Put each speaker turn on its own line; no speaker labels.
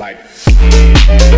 Like.